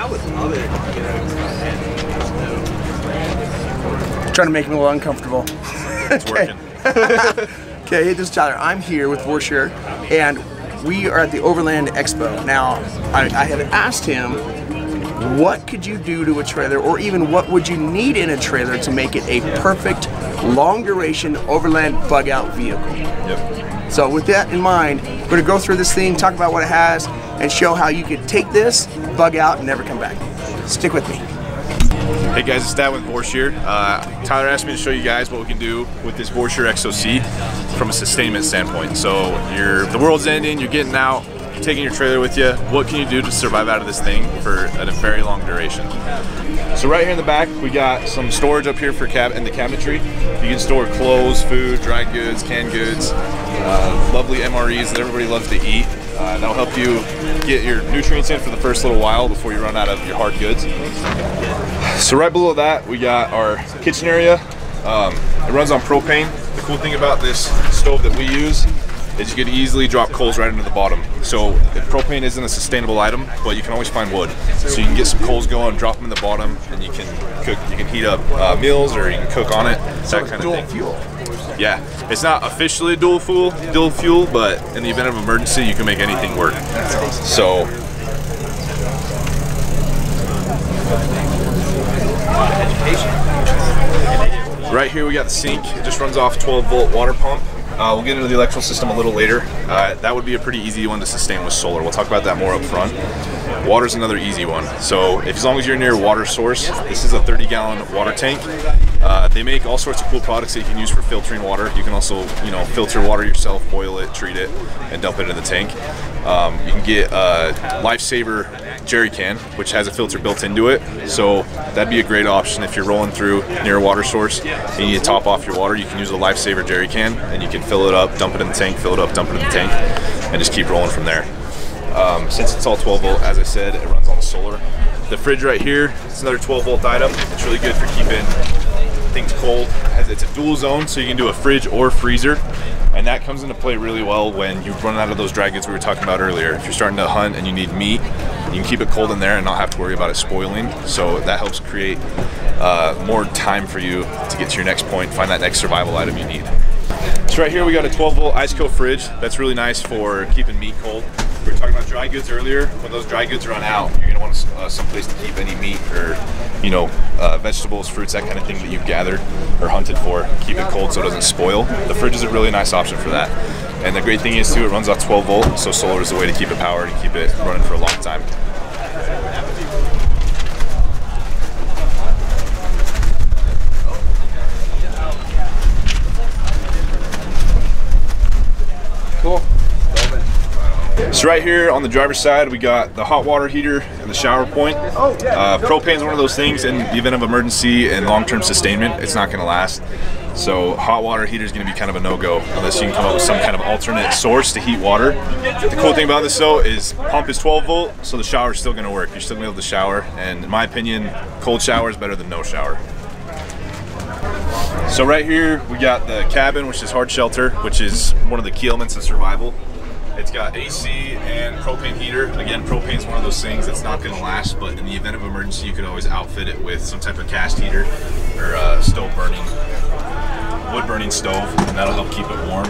I would love it, you know. Trying to make me a little uncomfortable. It's working. Okay, this is Tyler. I'm here with Vorsheer, and we are at the Overland Expo. Now, I, I have asked him, what could you do to a trailer, or even what would you need in a trailer to make it a perfect, long duration overland bug out vehicle? Yep. So, with that in mind, we're gonna go through this thing, talk about what it has, and show how you could take this, bug out, and never come back. Stick with me. Hey guys, it's Dad with Vorsheer. Uh, Tyler asked me to show you guys what we can do with this Vorsheer XOC from a sustainment standpoint. So you're, the world's ending, you're getting out, you're taking your trailer with you. What can you do to survive out of this thing for a very long duration? So right here in the back, we got some storage up here for cab in the cabinetry. You can store clothes, food, dry goods, canned goods, uh, lovely MREs that everybody loves to eat. Uh, that'll help you get your nutrients in for the first little while before you run out of your hard goods. So right below that, we got our kitchen area. Um, it runs on propane. The cool thing about this stove that we use is you can easily drop coals right into the bottom. So propane isn't a sustainable item, but you can always find wood. So you can get some coals going, drop them in the bottom, and you can cook. You can heat up uh, meals, or you can cook on it. That kind of thing. fuel. Yeah, it's not officially dual fuel, dual fuel, but in the event of emergency, you can make anything work. So. Right here we got the sink. It just runs off 12 volt water pump. Uh, we'll get into the electrical system a little later. Uh, that would be a pretty easy one to sustain with solar. We'll talk about that more up front. Water's another easy one. So if, as long as you're near a water source, this is a 30 gallon water tank. Uh, they make all sorts of cool products that you can use for filtering water. You can also, you know, filter water yourself, boil it, treat it, and dump it in the tank. Um, you can get a Lifesaver jerry can, which has a filter built into it. So that'd be a great option if you're rolling through near a water source and you need to top off your water. You can use a Lifesaver jerry can, and you can fill it up, dump it in the tank, fill it up, dump it in the tank, and just keep rolling from there. Um, since it's all 12 volt, as I said, it runs on the solar. The fridge right here, it's another 12 volt item. It's really good for keeping things cold. It's a dual zone, so you can do a fridge or freezer. And that comes into play really well when you run out of those dry goods we were talking about earlier. If you're starting to hunt and you need meat, you can keep it cold in there and not have to worry about it spoiling. So that helps create uh, more time for you to get to your next point, find that next survival item you need. So right here we got a 12 volt ice cold fridge. That's really nice for keeping meat cold. We were talking about dry goods earlier. When those dry goods run out, you're gonna want uh, some place to keep any meat or, you know, uh, vegetables, fruits, that kind of thing that you've gathered or hunted for. Keep it cold so it doesn't spoil. The fridge is a really nice option for that. And the great thing is too, it runs off 12 volt, so solar is the way to keep it powered and keep it running for a long time. So right here on the driver's side, we got the hot water heater and the shower point. Uh, propane is one of those things in the event of emergency and long-term sustainment, it's not going to last. So hot water heater is going to be kind of a no-go unless you can come up with some kind of alternate source to heat water. The cool thing about this though is pump is 12 volt, so the shower is still going to work. You're still going to be able to shower, and in my opinion, cold shower is better than no shower. So right here we got the cabin, which is hard shelter, which is one of the key elements of survival. It's got AC and propane heater. Again, propane is one of those things that's not going to last, but in the event of emergency, you could always outfit it with some type of cast heater or uh, stove burning, wood burning stove, and that'll help keep it warm.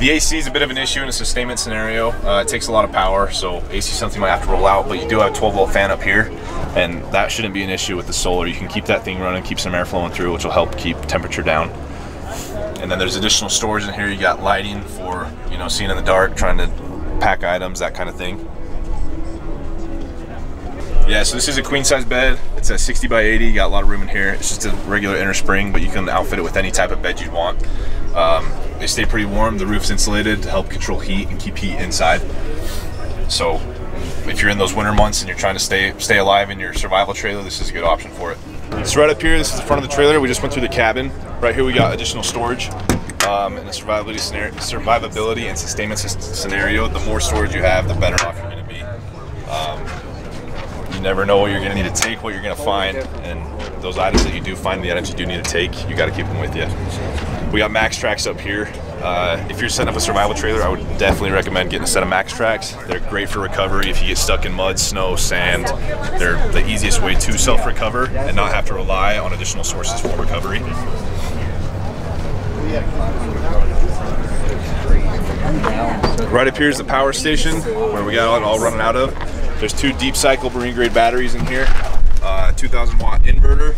The AC is a bit of an issue in a sustainment scenario. Uh, it takes a lot of power, so AC is something you might have to roll out, but you do have a 12 volt fan up here, and that shouldn't be an issue with the solar. You can keep that thing running, keep some air flowing through, which will help keep temperature down. And then there's additional storage in here. You got lighting for, you know, seeing in the dark, trying to pack items, that kind of thing. Yeah, so this is a queen size bed. It's a 60 by 80. You got a lot of room in here. It's just a regular inner spring, but you can outfit it with any type of bed you'd want. Um, they stay pretty warm. The roof's insulated to help control heat and keep heat inside. So if you're in those winter months and you're trying to stay stay alive in your survival trailer, this is a good option for it. So right up here, this is the front of the trailer. We just went through the cabin. Right here we got additional storage. Um, in a survivability, scenario, survivability and sustainment scenario, the more storage you have, the better off you're going to be. Um, you never know what you're going to need to take, what you're going to find, and those items that you do find, the items you do need to take, you got to keep them with you. We got MAXTRAX up here. Uh, if you're setting up a survival trailer, I would definitely recommend getting a set of MAXTRAX. They're great for recovery if you get stuck in mud, snow, sand. They're the easiest way to self-recover and not have to rely on additional sources for recovery. Right up here is the power station where we got it all running out of. There's two deep cycle marine grade batteries in here, uh, 2000 watt inverter,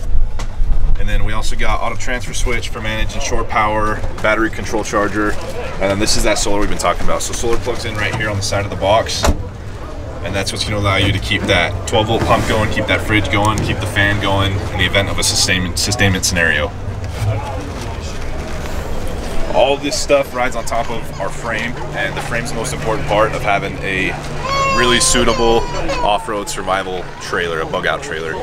and then we also got auto transfer switch for managing shore power, battery control charger, and then this is that solar we've been talking about. So solar plugs in right here on the side of the box, and that's what's to allow you to keep that 12 volt pump going, keep that fridge going, keep the fan going in the event of a sustainment sustainment scenario. All this stuff rides on top of our frame, and the frame's the most important part of having a really suitable off-road survival trailer, a bug-out trailer.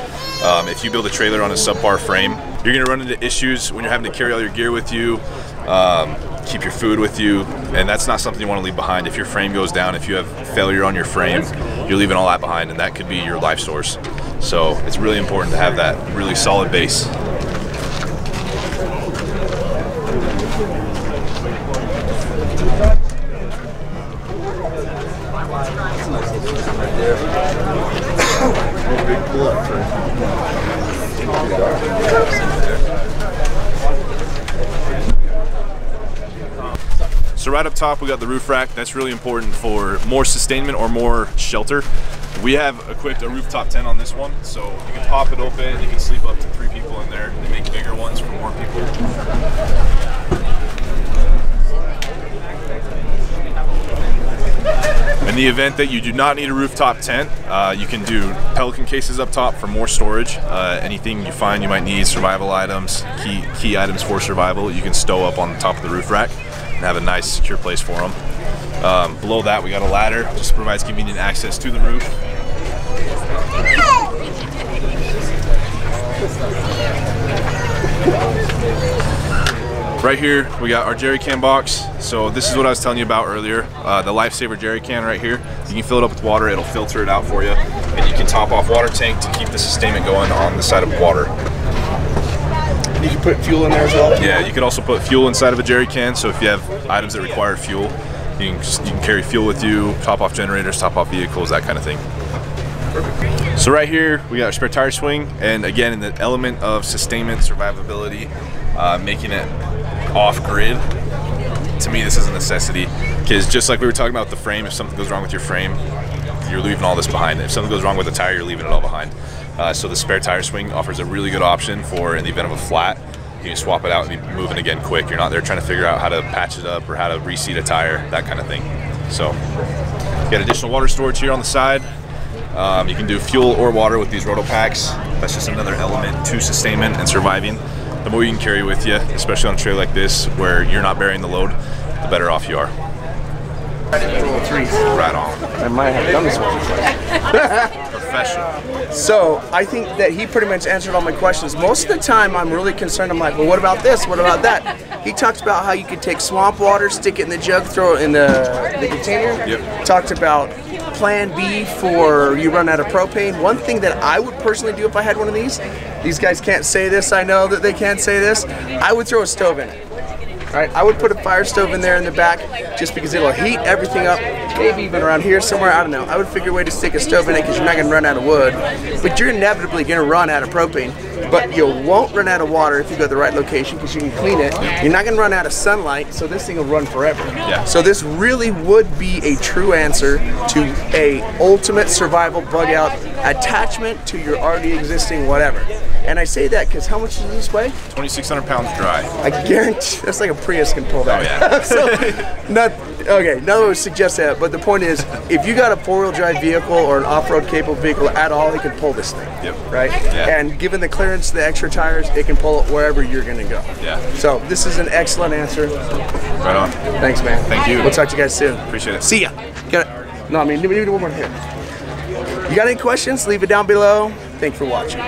Um, if you build a trailer on a subpar frame, you're going to run into issues when you're having to carry all your gear with you, um, keep your food with you, and that's not something you want to leave behind. If your frame goes down, if you have failure on your frame, you're leaving all that behind, and that could be your life source. So it's really important to have that really solid base. Right up top, we got the roof rack. That's really important for more sustainment or more shelter. We have equipped a rooftop tent on this one, so you can pop it open. You can sleep up to three people in there. They make bigger ones for more people. In the event that you do not need a rooftop tent, uh, you can do Pelican cases up top for more storage. Uh, anything you find you might need, survival items, key key items for survival, you can stow up on the top of the roof rack and have a nice secure place for them. Um, below that, we got a ladder, just provides convenient access to the roof. Right here, we got our jerry can box. So this is what I was telling you about earlier. Uh, the Lifesaver jerry can right here. You can fill it up with water, it'll filter it out for you. And you can top off water tank to keep the sustainment going on the side of water. You can put fuel in there as well. Yeah, you could also put fuel inside of a jerry can. So if you have items that require fuel, you can, you can carry fuel with you, top off generators, top off vehicles, that kind of thing. Perfect. So right here, we got our spare tire swing, and again, in the element of sustainment, survivability, uh, making it off-grid, to me, this is a necessity. Because just like we were talking about the frame, if something goes wrong with your frame, you're leaving all this behind. If something goes wrong with the tire, you're leaving it all behind. Uh, so the spare tire swing offers a really good option for in the event of a flat. You can swap it out and be moving again quick. You're not there trying to figure out how to patch it up or how to reseat a tire, that kind of thing. So, got additional water storage here on the side. Um, you can do fuel or water with these RotopaX. That's just another element to sustainment and surviving. The more you can carry with you, especially on a trail like this where you're not bearing the load, the better off you are. Right on. I might have done this one. Professional. So I think that he pretty much answered all my questions. Most of the time, I'm really concerned. I'm like, well, what about this? What about that? He talked about how you could take swamp water, stick it in the jug, throw it in the, the container. Yep. Talked about plan B for you run out of propane. One thing that I would personally do if I had one of these, these guys can't say this. I know that they can't say this. I would throw a stove in it. Right, I would put a fire stove in there in the back just because it'll heat everything up. Maybe even around here somewhere, I don't know. I would figure a way to stick a stove in it because you're not going to run out of wood, but you're inevitably going to run out of propane. But you won't run out of water if you go to the right location because you can clean it. You're not going to run out of sunlight, so this thing will run forever. Yeah. So this really would be a true answer to a ultimate survival bug out attachment to your already existing whatever. And I say that because how much does this weigh? 2,600 pounds dry. I guarantee that's like a Prius can pull that. Oh, yeah. so, not okay. None of us suggest that, but the point is, if you got a four-wheel drive vehicle or an off-road capable vehicle at all, it can pull this thing. Yep. Right. Yeah. And given the clearance, the extra tires, it can pull it wherever you're going to go. Yeah. So this is an excellent answer. Right on. Thanks, man. Thank you. We'll talk to you guys soon. Appreciate it. See ya. Got it. No, I mean, maybe one more here. You got any questions? Leave it down below. Thanks for watching.